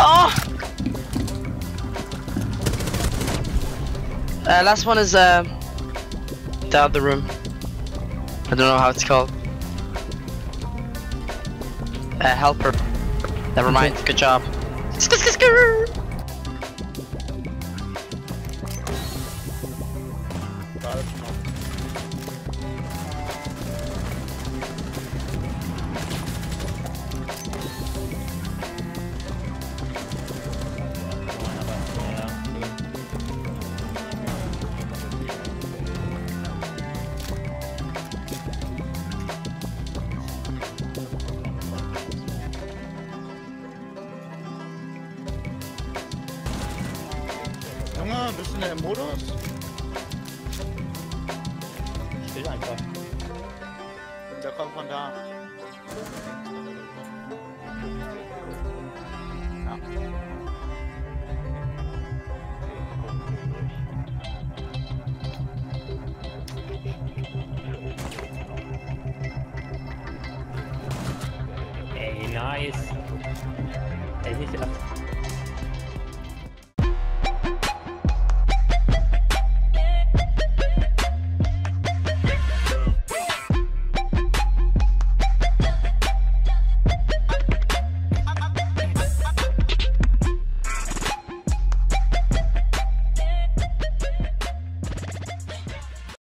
Oh! Uh, last one is uh, the other room. I don't know how it's called. Uh, helper. Never mind. Good job. Sk- sk- sk- Junge, bist du der Modus? Still einfach. Der kommt von da. Ja. Ey, nice. Ich nicht.